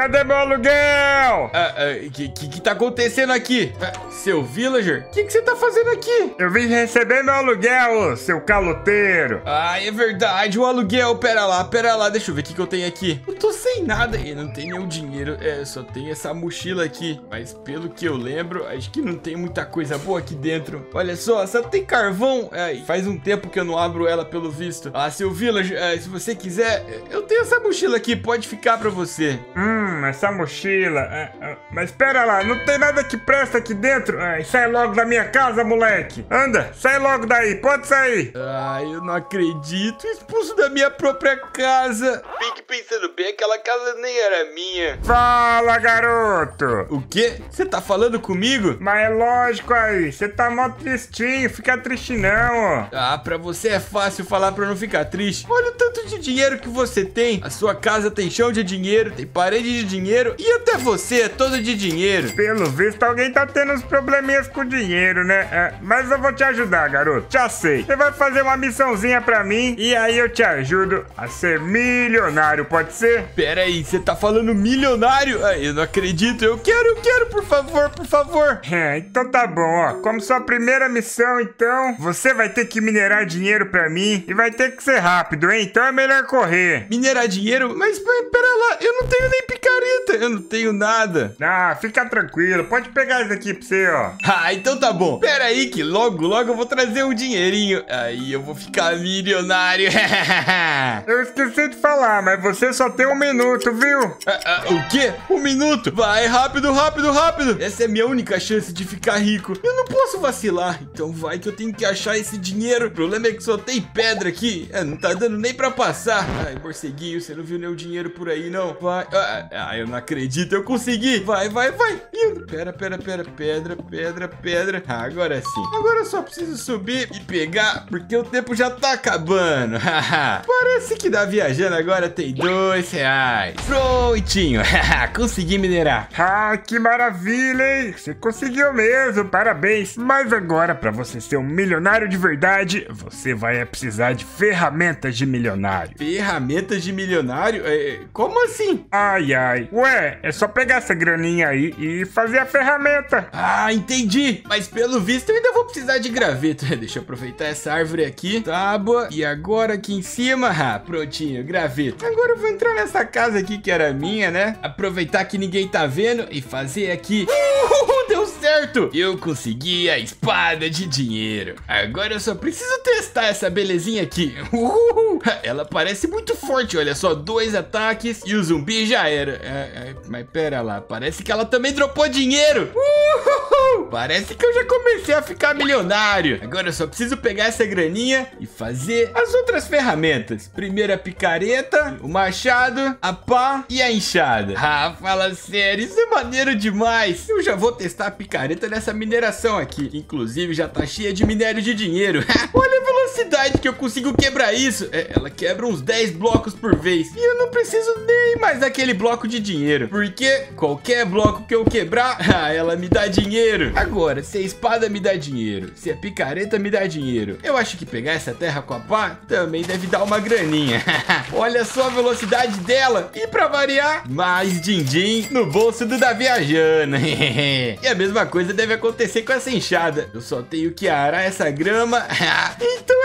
Cadê meu aluguel? Ah, ah, que, que que tá acontecendo aqui? Ah, seu villager, o que que você tá fazendo aqui? Eu vim receber meu aluguel, seu caloteiro. Ah, é verdade, o aluguel. Pera lá, pera lá, deixa eu ver o que, que eu tenho aqui. Eu tô sem nada e não tem nenhum dinheiro. É, só tem essa mochila aqui. Mas pelo que eu lembro, acho que não tem muita coisa boa aqui dentro. Olha só, só tem carvão. É, faz um tempo que eu não abro ela pelo visto. Ah, seu villager, é, se você quiser, eu tenho essa mochila aqui, pode ficar pra você. Hum, essa mochila. É, é, mas pera lá, não tem nada que presta aqui dentro? Ai, sai logo da minha casa, moleque. Anda, sai logo daí, pode sair. Ah, eu não acredito. Expulso da minha própria casa. Fique pensando bem, aquela casa nem era minha. Fala, garoto. O quê? Você tá falando comigo? Mas é lógico aí, você tá mó tristinho, fica triste não, ó. Ah, pra você é fácil falar pra eu não ficar triste. Olha o tanto de dinheiro que você tem. A sua casa tem chão de dinheiro, tem parede de dinheiro e até você é todo de dinheiro. Pelo visto, alguém tá tendo uns probleminhas com dinheiro, né? É, mas eu vou te ajudar, garoto. Já sei. Você vai fazer uma missãozinha pra mim e aí eu te ajudo a ser milionário, pode ser? Pera aí, você tá falando milionário? Ah, eu não acredito. Eu quero, eu quero, por favor, por favor. É, então tá bom, ó. Como sua primeira missão, então, você vai ter que minerar dinheiro pra mim e vai ter que ser rápido, hein? Então é melhor correr. Minerar dinheiro? Mas pera lá, eu não tenho nem picareta, eu não tenho nada. Ah, fica tranquilo. Pode pegar isso aqui pra você, ó. Ah, então tá bom. Pera aí que logo, logo eu vou trazer um dinheirinho. Aí eu vou ficar milionário. Eu esqueci de falar, mas você só tem um minuto, viu? Ah, ah, o quê? Um minuto? Vai, rápido, rápido, rápido. Essa é a minha única chance de ficar rico. Eu não posso vacilar. Então vai que eu tenho que achar esse dinheiro. O problema é que só tem pedra aqui. É, não tá dando nem pra passar. Ai, morceguinho, você não viu nenhum dinheiro por aí, não? Vai. Ah, ah, eu não acredito. Eu consegui. Vai, vai, vai. Pera, pera, pera. Pedra, pedra, pedra. Ah, agora sim. Agora eu só preciso subir e pegar, porque o tempo já tá acabando. Parece que da viajando agora tem dois reais. Prontinho. Consegui minerar. Ah, que maravilha, hein? Você conseguiu mesmo, parabéns. Mas agora, pra você ser um milionário de verdade, você vai precisar de ferramentas de milionário. Ferramentas de milionário? É, como assim? Ai, ai. Ué, é só pegar essa graninha aí e fazer a ferramenta. Ah, entendi. Mas pelo visto eu ainda vou precisar de graveto. Deixa eu aproveitar essa árvore aqui. Tábua. E agora aqui em cima. Ah, prontinho, graveto. Agora eu vou entrar nessa casa aqui que era minha, né? Aproveitar que ninguém tá vendo e fazer aqui. Uhul, deu certo! Eu consegui a espada de dinheiro. Agora eu só preciso testar essa belezinha aqui. Uhul. Ela parece muito forte, olha só. Dois ataques e o zumbi já era. É, é, mas pera lá, parece que ela também dropou dinheiro. Uhul. Parece que eu já comecei a ficar milionário. Agora eu só preciso pegar essa graninha e fazer as outras ferramentas. Primeiro a picareta, o machado, a pá e a enxada. Ah, fala sério, isso é maneiro demais. Eu já vou testar a picareta nessa mineração aqui. que Inclusive já tá cheia de minério de dinheiro. Olha a velocidade que eu consigo quebrar isso. É, ela quebra uns 10 blocos por vez. E eu não preciso nem mais daquele bloco de dinheiro. Porque qualquer bloco que eu quebrar, ah, ela me dá dinheiro. Agora, se a espada me dá dinheiro, se a picareta me dá dinheiro, eu acho que pegar essa terra com a pá também deve dar uma graninha. Olha só a velocidade dela. E pra variar, mais din-din no bolso do da viajando. e a mesma coisa deve acontecer com essa enxada. Eu só tenho que arar essa grama. então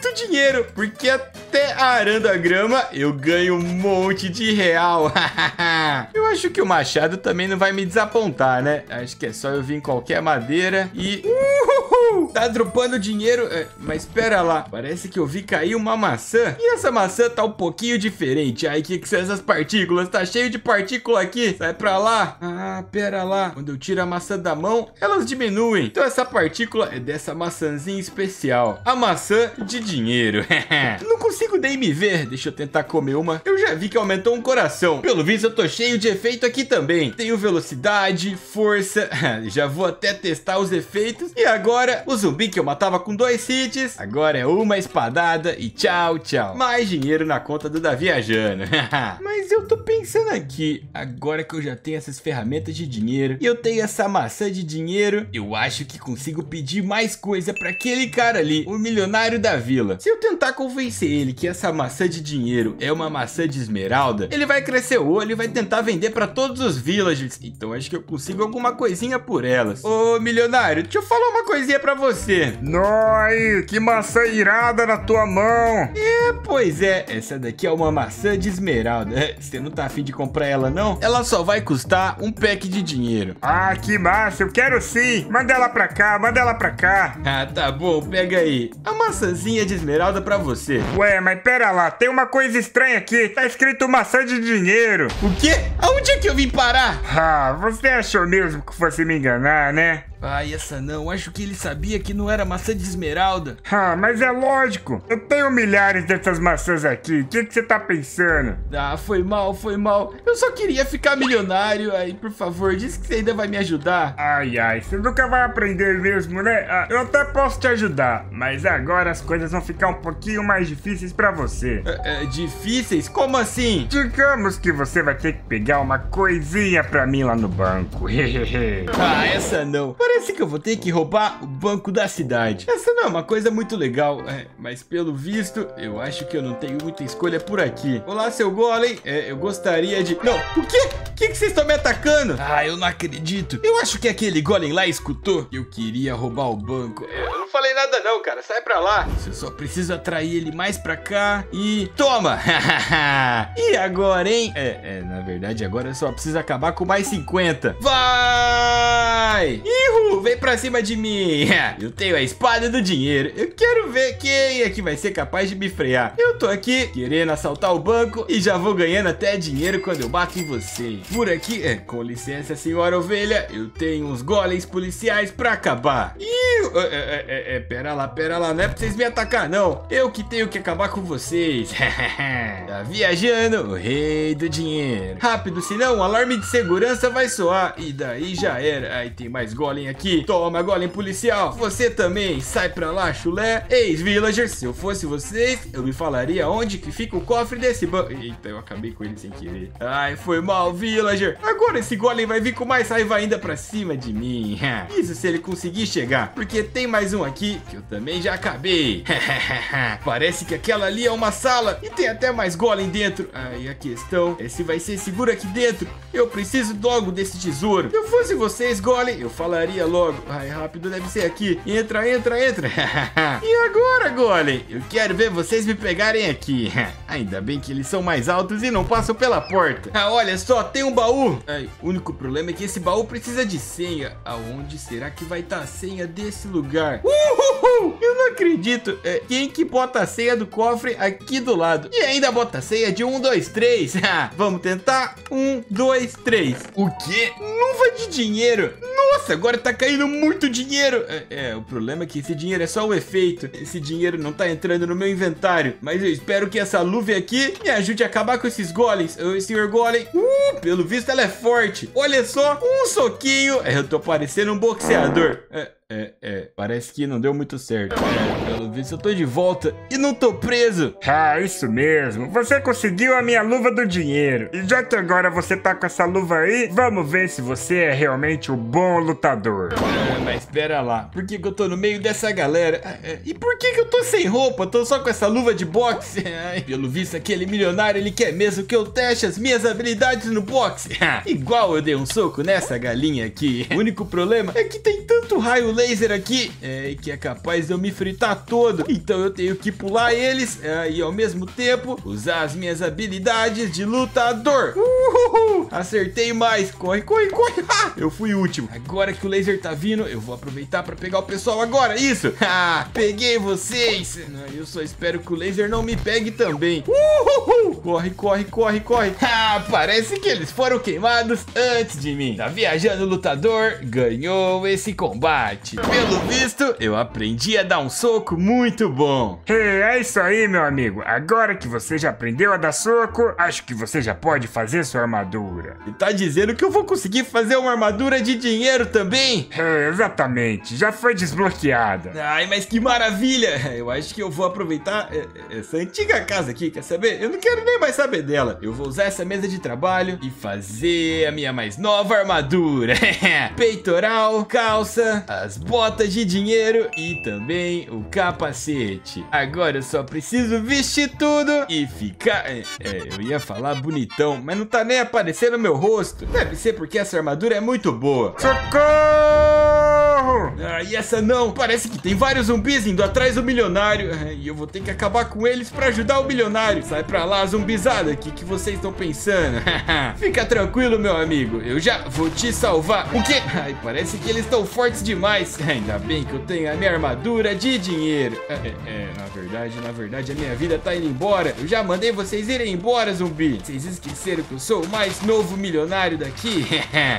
muito dinheiro, porque até arando a grama eu ganho um monte de real. eu acho que o machado também não vai me desapontar, né? Acho que é só eu vir em qualquer madeira e... Uhul! Tá dropando dinheiro, é, mas espera lá. Parece que eu vi cair uma maçã. E essa maçã tá um pouquinho diferente. Ai, que que são essas partículas? Tá cheio de partícula aqui. Sai pra lá. Ah, pera lá. Quando eu tiro a maçã da mão, elas diminuem. Então essa partícula é dessa maçãzinha especial. A maçã de dinheiro. Não consigo nem me ver. Deixa eu tentar comer uma. Eu já vi que aumentou um coração. Pelo visto, eu tô cheio de efeito aqui também. Tenho velocidade, força. já vou até testar os efeitos. E agora, os zumbi que eu matava com dois hits, agora é uma espadada e tchau, tchau. Mais dinheiro na conta do Davi viajando. Mas eu tô pensando aqui, agora que eu já tenho essas ferramentas de dinheiro e eu tenho essa maçã de dinheiro, eu acho que consigo pedir mais coisa para aquele cara ali, o milionário da vila. Se eu tentar convencer ele que essa maçã de dinheiro é uma maçã de esmeralda, ele vai crescer o olho e vai tentar vender para todos os villagers. Então acho que eu consigo alguma coisinha por elas. Ô milionário, deixa eu falar uma coisinha para você. Noi, que maçã irada na tua mão. É, pois é, essa daqui é uma maçã de esmeralda. É, você não tá afim de comprar ela não? Ela só vai custar um pack de dinheiro. Ah, que massa, eu quero sim. Manda ela pra cá, manda ela pra cá. Ah, tá bom, pega aí. A maçãzinha de esmeralda pra você. Ué, mas pera lá, tem uma coisa estranha aqui. Tá escrito maçã de dinheiro. O quê? Aonde é que eu vim parar? Ah, você achou mesmo que fosse me enganar, né? Ai, essa não. Acho que ele sabia que não era maçã de esmeralda. Ah, mas é lógico. Eu tenho milhares dessas maçãs aqui. O que, que você tá pensando? Ah, foi mal, foi mal. Eu só queria ficar milionário. Aí, por favor, diz que você ainda vai me ajudar. Ai, ai, você nunca vai aprender mesmo, né? Ah, eu até posso te ajudar, mas agora as coisas vão ficar um pouquinho mais difíceis pra você. É, é, difíceis? Como assim? Digamos que você vai ter que pegar uma coisinha pra mim lá no banco. ah, essa não. Parece que eu vou ter que roubar o banco da cidade. Essa não é uma coisa muito legal, é, mas pelo visto, eu acho que eu não tenho muita escolha por aqui. Olá, seu golem. É, eu gostaria de... Não, o quê? O que vocês estão me atacando? Ah, eu não acredito. Eu acho que aquele golem lá escutou. Eu queria roubar o banco. Eu não falei nada não, cara. Sai pra lá. Eu só preciso atrair ele mais pra cá e... Toma! e agora, hein? É, é, na verdade, agora eu só preciso acabar com mais 50. Vai! い。いい Vem pra cima de mim. Eu tenho a espada do dinheiro. Eu quero ver quem é que vai ser capaz de me frear. Eu tô aqui querendo assaltar o banco e já vou ganhando até dinheiro quando eu bato em você. Por aqui, é, com licença, senhora ovelha, eu tenho uns golems policiais pra acabar. Ih, é, é, é, é, pera lá, pera lá, não é pra vocês me atacar, não. Eu que tenho que acabar com vocês. tá viajando, o rei do dinheiro. Rápido, senão o alarme de segurança vai soar. E daí já era. Aí tem mais golem aqui. Toma, golem policial. Você também. Sai pra lá, chulé. Ex-villager, se eu fosse vocês, eu me falaria onde que fica o cofre desse banco. Eita, eu acabei com ele sem querer. Ai, foi mal, villager. Agora esse golem vai vir com mais raiva ainda pra cima de mim. Isso se ele conseguir chegar. Porque tem mais um aqui que eu também já acabei. Parece que aquela ali é uma sala e tem até mais golem dentro. Aí a questão é se vai ser seguro aqui dentro. Eu preciso logo desse tesouro. Se eu fosse vocês, golem, eu falaria logo. Ai, rápido, deve ser aqui. Entra, entra, entra. e agora, golem? Eu quero ver vocês me pegarem aqui. Ainda bem que eles são mais altos e não passam pela porta. Ah, olha só, tem um baú. Ai, o único problema é que esse baú precisa de senha. Aonde será que vai estar tá a senha desse lugar? Uhul! Eu não acredito. É, quem que bota a senha do cofre aqui do lado? E ainda bota a senha de 1, 2, 3. Vamos tentar? 1, 2, 3. O quê? Luva de dinheiro. Nossa, agora tá caindo muito dinheiro. É, é, o problema é que esse dinheiro é só o efeito. Esse dinheiro não tá entrando no meu inventário. Mas eu espero que essa luva aqui me ajude a acabar com esses golems. Oi, senhor golem. Uh, pelo visto ela é forte. Olha só, um soquinho. É, eu tô parecendo um boxeador. É, é, é, parece que não deu muito certo. É, pelo visto eu tô de volta e não tô preso. Ah, isso mesmo. Você conseguiu a minha luva do dinheiro. E já que agora você tá com essa luva aí, vamos ver se você é realmente o bom lutador. É, mas espera lá. Por que, que eu tô no meio dessa galera? É, é, e por que, que eu tô sem roupa? Tô só com essa luva de boxe. Ai, pelo visto, aquele milionário ele quer mesmo que eu teste as minhas habilidades no boxe. Igual eu dei um soco nessa galinha aqui. O único problema é que tem tanto raio laser aqui é, que é capaz de eu me fritar todo. Então eu tenho que pular eles é, e ao mesmo tempo usar as minhas habilidades de lutador. Uhul! Acertei mais. Corre, corre, corre. Ah, eu fui último. Agora que o laser tá vindo, eu vou aproveitar para pegar o pessoal agora. Isso. Ah, peguei vocês. Eu só espero que o laser não me pegue também. Uhul! Corre, corre, corre, corre. Ah, parece que eles foram queimados antes de mim. Tá viajando o lutador, ganhou esse combate. Pelo visto, eu aprendi a dar um soco muito bom. É, é isso aí, meu amigo. Agora que você já aprendeu a dar soco, acho que você já pode fazer sua armadura. E tá dizendo que eu vou conseguir fazer uma armadura de dinheiro também? É, exatamente. Já foi desbloqueada. Ai, mas que maravilha! Eu acho que eu vou aproveitar é, é, essa antiga casa aqui, quer saber? Eu não quero nem mais saber dela. Eu vou usar essa mesa de trabalho e fazer a minha mais nova armadura. Peitoral, calça, as botas de dinheiro e também o capacete. Agora eu só preciso vestir tudo e ficar... É, é, eu ia falar bonitão, mas não tá nem aparecendo meu rosto. Deve ser porque essa armadura é muito boa. Socorro! Ah, e essa não? Parece que tem vários zumbis indo atrás do milionário. Ah, E eu vou ter que acabar com eles pra ajudar o milionário. Sai pra lá, zumbizada. O que, que vocês estão pensando? Fica tranquilo, meu amigo. Eu já vou te salvar. O quê? Ai, parece que eles estão fortes demais. Ainda bem que eu tenho a minha armadura de dinheiro. É, é, é, na verdade, na verdade, a minha vida tá indo embora. Eu já mandei vocês irem embora, zumbi. Vocês esqueceram que eu sou o mais novo milionário daqui?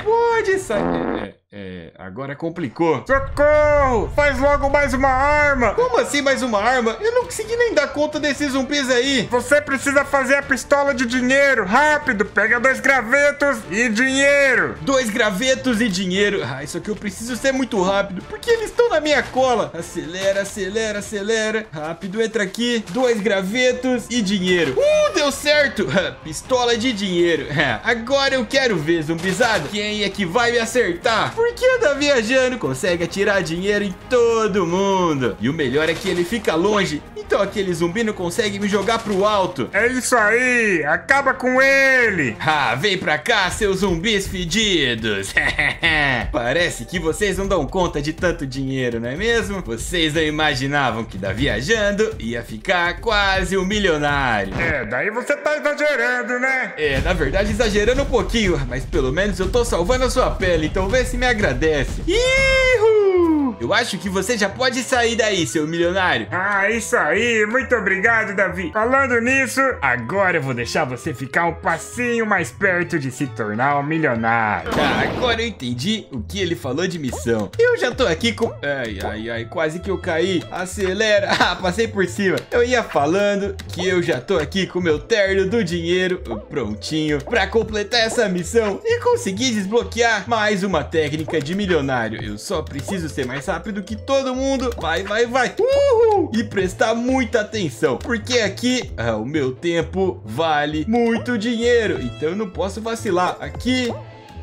Pode sair. É, agora complicou. Socorro! Faz logo mais uma arma! Como assim mais uma arma? Eu não consegui nem dar conta desses zumbis aí. Você precisa fazer a pistola de dinheiro, rápido! Pega dois gravetos e dinheiro! Dois gravetos e dinheiro. Ah, isso aqui eu preciso ser muito rápido, porque eles estão na minha cola. Acelera, acelera, acelera. Rápido, entra aqui. Dois gravetos e dinheiro. Uh, deu certo. Pistola de dinheiro. Agora eu quero ver, zumbizada. Quem é que vai me acertar? Porque anda viajando, consegue atirar dinheiro em todo mundo. E o melhor é que ele fica longe, então aquele zumbi não consegue me jogar pro alto. É isso aí! Acaba com ele! Ah, vem pra cá, seus zumbis fedidos! Parece que vocês não dão conta de tanto dinheiro, não é mesmo? Vocês não imaginavam que da viajando ia ficar quase um milionário. É, daí você tá exagerando, né? É, na verdade exagerando um pouquinho, mas pelo menos eu tô salvando a sua pele, então vê se me agradece. Ihu! Eu acho que você já pode sair daí, seu milionário. Ah, isso aí! Muito obrigado, Davi! Falando nisso, Agora eu vou deixar você ficar um passinho mais perto de se tornar um milionário. Tá, agora eu entendi o que ele falou de missão. Eu já tô aqui com... Ai, ai, ai, quase que eu caí. Acelera. Ah, passei por cima. Eu ia falando que eu já tô aqui com meu terno do dinheiro prontinho pra completar essa missão e conseguir desbloquear mais uma técnica de milionário. Eu só preciso ser mais rápido que todo mundo. Vai, vai, vai. Uhul! E prestar muita atenção, porque aqui ah, o meu tempo vale muito dinheiro, então eu não posso vacilar. Aqui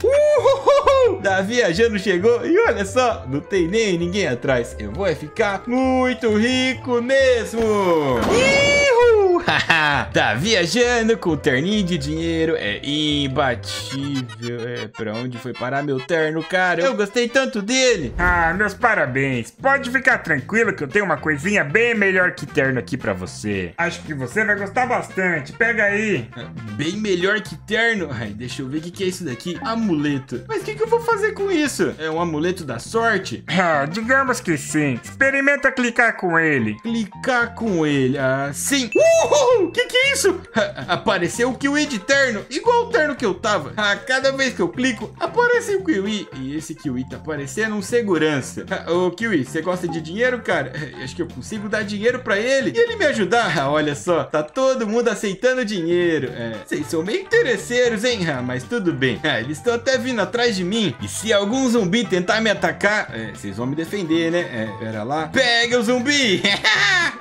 Uhul! Da viajando chegou e olha só, não tem nem ninguém atrás. Eu vou é ficar muito rico mesmo. Ihu! Tá viajando com terninho de dinheiro, é imbatível. É, pra onde foi parar meu terno, cara? Eu gostei tanto dele. ah, meus parabéns! Pode ficar tranquilo que eu tenho uma coisinha bem melhor que terno aqui pra você. Acho que você vai gostar bastante. Pega aí! Bem melhor que terno. Ai, deixa eu ver o que, que é isso daqui. Amuleto. Mas o que, que eu vou fazer com isso? É um amuleto da sorte? Ah, digamos que sim. Experimenta clicar com ele. Clicar com ele. Ah, sim. Uhul! Que que é isso? Apareceu o Kiwi de terno. Igual o terno que eu tava. Ah, cada vez que eu clico, aparece o Kiwi. E esse Kiwi tá parecendo um segurança. Ô, Kiwi, você gosta de dinheiro, cara? Acho que eu consigo dar dinheiro pra ele. E ele me ajudar. Olha só. Tá todo mundo aceitando dinheiro. É, vocês são meio interesseiros, hein? Mas tudo bem. Ah, eles estão até vindo atrás de mim. E se algum zumbi tentar me atacar, é, vocês vão me defender, né? É, pera lá. Pega o zumbi!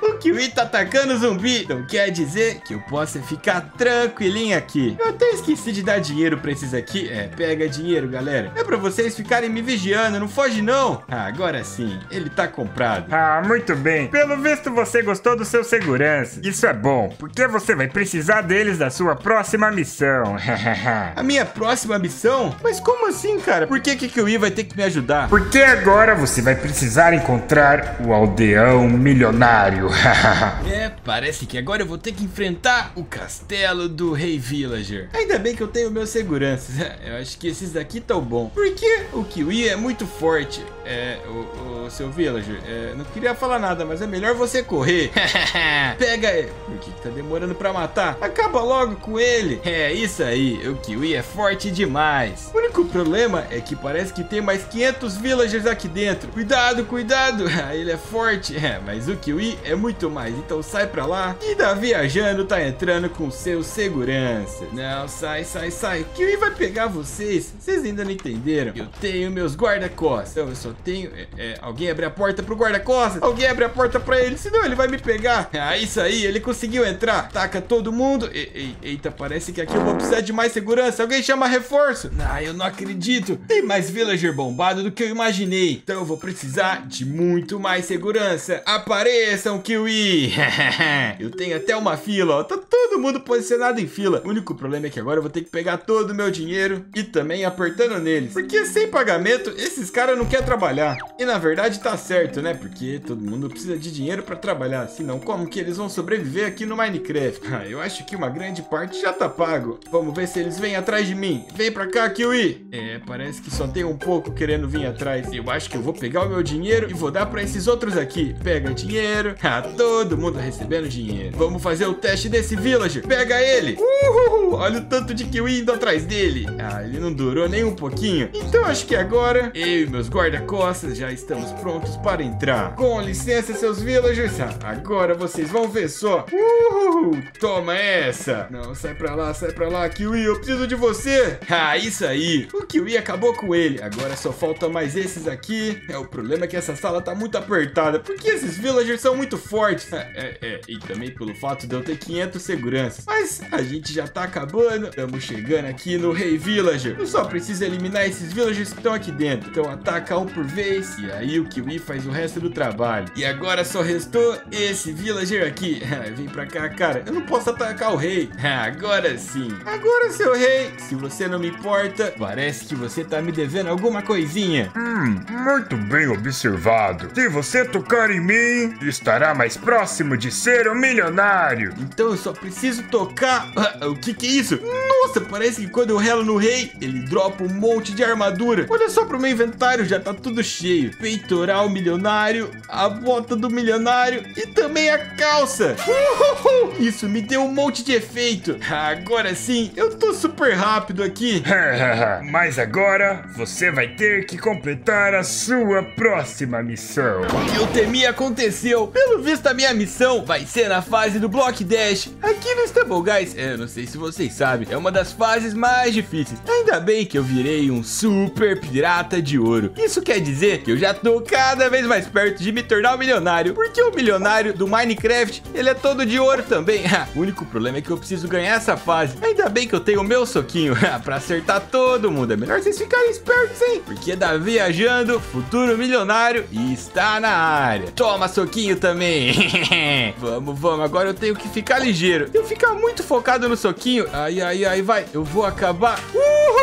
o Kiwi tá atacando o zumbi. Então quer dizer que eu posso ficar tranquilinho aqui. Eu até esqueci de dar dinheiro pra esses aqui. É, pega dinheiro, galera. É pra vocês ficarem me vigiando, não foge não. Ah, agora sim, ele tá comprado. Ah, muito bem. Pelo visto você gostou do seu segurança. Isso é bom, porque você vai precisar deles da sua próxima missão. A minha próxima missão? Mas como assim, cara? Por que que o Kiwi vai ter que me ajudar? porque agora você vai precisar encontrar o aldeão milionário. É, parece que agora eu vou ter que enfrentar o castelo do Rei Villager. Ainda bem que eu tenho meus seguranças. Eu acho que esses daqui tão bom. Porque o Kiwi é muito forte. É, o, o seu Villager, é, não queria falar nada, mas é melhor você correr. Pega ele. Por que, que tá demorando pra matar? Acaba logo com ele. É, isso aí. O Kiwi é forte demais. O único problema é que parece que tem mais 500 villagers aqui dentro. Cuidado, cuidado. Ele é forte, é, mas o Kiwi é muito mais. Então sai pra lá. E da viajando tá entrando com seu segurança. Não, sai, sai, sai. Kiwi vai pegar vocês. Vocês ainda não entenderam. Eu tenho meus guarda-costas. Então eu só tenho... É, é, alguém abre a porta pro guarda-costas. Alguém abre a porta pra ele, senão ele vai me pegar. Ah, isso aí, ele conseguiu entrar. Taca todo mundo. E, e, eita, parece que aqui eu vou precisar de mais segurança. Alguém chama reforço. Ah, eu não acredito. Tem mais villager bombado do que eu imaginei. Então eu vou precisar de muito mais segurança. Apareçam, Kiwi. eu tenho até uma fila, ó. Tá todo mundo posicionado em fila. O único problema é que agora eu vou ter que pegar todo o meu dinheiro e também apertando neles. Porque sem pagamento, esses caras não querem trabalhar. E na verdade tá certo, né? Porque todo mundo precisa de dinheiro para trabalhar. Senão, como que eles vão sobreviver aqui no Minecraft? Ah, eu acho que uma grande parte já tá pago. Vamos ver se eles vêm atrás de mim. Vem pra cá, Kiwi. É, parece que só tem um pouco querendo vir atrás. Eu acho que eu vou pegar o meu dinheiro e vou dar pra esses outros aqui. Pega dinheiro. Ah, todo mundo recebendo dinheiro. Vamos fazer o teste desse villager. Pega ele. Uhul. Olha o tanto de Kiwi indo atrás dele. Ah, ele não durou nem um pouquinho. Então acho que agora eu e meus guarda-costas já estamos prontos para entrar. Com licença, seus villagers. Ah, agora vocês vão ver só. Uhul. Toma essa. Não, sai pra lá, sai pra lá, Kiwi. Eu preciso de você. Ah, isso aí. O Kiwi acabou com ele. Agora só falta mais esses aqui. É, o problema é que essa sala tá muito apertada. Porque esses villagers são muito fortes. É, é, é. E também pelo fato de eu ter 500 seguranças. Mas a gente já tá acabando. Estamos chegando aqui no Rei Villager. Eu só preciso eliminar esses villagers que estão aqui dentro. Então ataca um por vez. E aí o Kiwi faz o resto do trabalho. E agora só restou esse villager aqui. Vem pra cá, cara. Eu não posso atacar o rei. Agora sim. Agora, seu rei. Se você não me importa, parece que você tá me devendo alguma coisinha. Hum, muito bem observado. Se você tocar em mim, estará mais próximo de ser um milionário. Então eu só preciso tocar. Ah, o que que é isso? Nossa, parece que quando eu relo no rei, ele dropa um monte de armadura. Olha só pro meu inventário, já tá tudo cheio. Peitoral milionário, a bota do milionário e também a calça. Uhul! Isso me deu um monte de efeito. Agora sim, eu tô super rápido aqui. Mas agora você vai ter que completar a sua próxima missão. O que eu temi aconteceu. Pelo visto, a minha missão vai ser na fase do Block Dash. Aqui no Stumble Guys, eu não sei se vocês sabem, é uma das fases mais difíceis. Ainda bem que eu virei um super pirata de ouro. Isso quer dizer que eu já tô cada vez mais perto de me tornar um milionário. Porque o milionário do Minecraft, ele é todo de ouro também. o único problema é que eu preciso ganhar essa fase. Ainda bem que eu tenho o meu soquinho pra acertar todo mundo. É melhor vocês ficarem espertos, hein? Porque da viajando, futuro milionário e está na área. Toma soquinho também. vamos, vamos. Agora eu tenho que ficar ligeiro. Eu ficar muito focado no soquinho. Ai, ai, ai, vai. Eu vou acabar.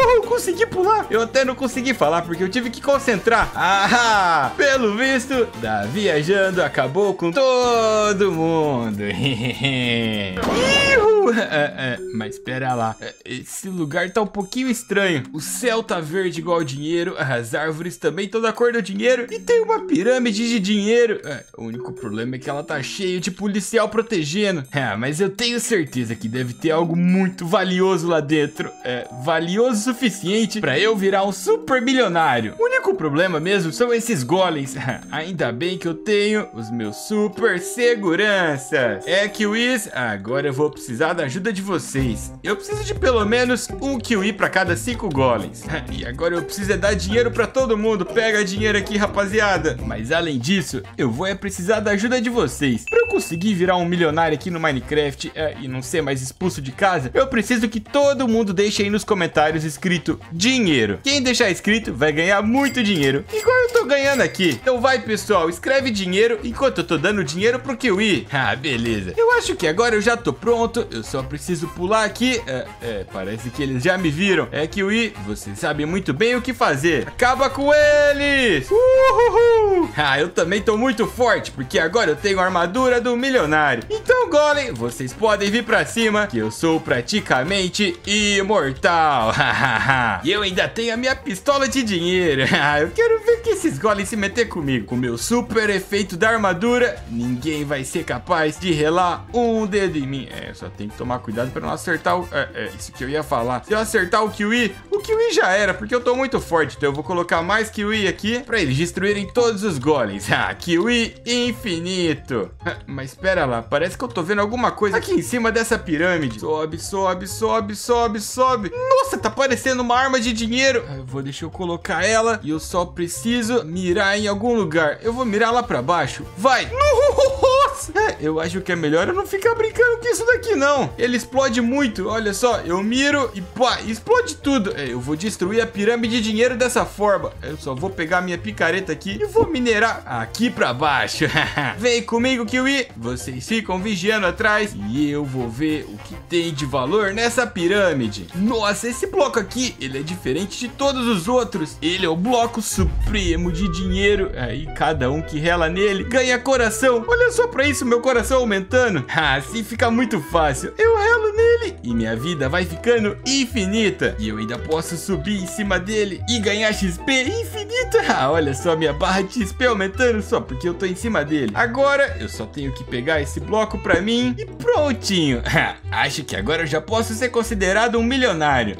Uhul, consegui pular. Eu até não consegui falar porque eu tive que concentrar. Ah, pelo visto, da viajando acabou com todo mundo. É, é, mas espera lá. É, esse lugar tá um pouquinho estranho. O céu tá verde igual dinheiro, as árvores também toda cor do dinheiro e tem uma pirâmide de dinheiro. É, o único problema é que ela tá cheia de policial protegendo. É, mas eu tenho certeza que deve ter algo muito valioso lá dentro. É, valioso suficiente para eu virar um super milionário. O único problema mesmo são esses golems. Ainda bem que eu tenho os meus super seguranças. É, Kiwis, agora eu vou precisar da ajuda de vocês. Eu preciso de pelo menos um Kiwi para cada cinco golems. E agora eu preciso é dar dinheiro para todo mundo. Pega dinheiro aqui, rapaziada. Mas além disso, eu vou é precisar da ajuda de vocês. Para eu conseguir virar um milionário aqui no Minecraft é, e não ser mais expulso de casa, eu preciso que todo mundo deixe aí nos comentários escrito dinheiro. Quem deixar escrito vai ganhar muito dinheiro. Igual eu tô ganhando aqui. Então vai, pessoal, escreve dinheiro enquanto eu tô dando dinheiro pro Kiwi. Ah, beleza. Eu acho que agora eu já tô pronto. Eu só preciso pular aqui. É, é, parece que eles já me viram. É, Kiwi, você sabe muito bem o que fazer. Acaba com eles! Uhul! Ah, eu também tô muito forte, porque agora eu tenho a armadura do milionário. Então, Golem, vocês podem vir pra cima, que eu sou praticamente imortal. e eu ainda tenho a minha pistola de dinheiro. eu quero ver que esses golems se meter comigo. Com meu super efeito da armadura, ninguém vai ser capaz de relar um dedo em mim. É, só tem que tomar cuidado pra não acertar o... É, é, isso que eu ia falar. Se eu acertar o Kiwi, Kiwi já era, porque eu tô muito forte. Então eu vou colocar mais Kiwi aqui pra eles destruírem todos os golems. Ah, Kiwi infinito. Mas espera lá, parece que eu tô vendo alguma coisa aqui em cima dessa pirâmide. Sobe, sobe, sobe, sobe, sobe. Nossa, tá parecendo uma arma de dinheiro. Eu vou deixar eu colocar ela e eu só preciso mirar em algum lugar. Eu vou mirar lá pra baixo. Vai! É, eu acho que é melhor eu não ficar brincando com isso daqui, não. Ele explode muito. Olha só, eu miro e pá, explode tudo. É, eu vou destruir a pirâmide de dinheiro dessa forma. Eu só vou pegar minha picareta aqui e vou minerar aqui pra baixo. Vem comigo, Kiwi. Vocês ficam vigiando atrás e eu vou ver o que tem de valor nessa pirâmide. Nossa, esse bloco aqui, ele é diferente de todos os outros. Ele é o bloco supremo de dinheiro. Aí cada um que rela nele ganha coração. Olha só pra isso, meu coração aumentando. Ah, assim fica muito fácil. Eu relo nele e minha vida vai ficando infinita. E eu ainda posso subir em cima dele e ganhar XP infinita. Ah, olha só minha barra de XP aumentando só porque eu tô em cima dele. Agora eu só tenho que pegar esse bloco pra mim e prontinho. Acho que agora eu já posso ser considerado um milionário.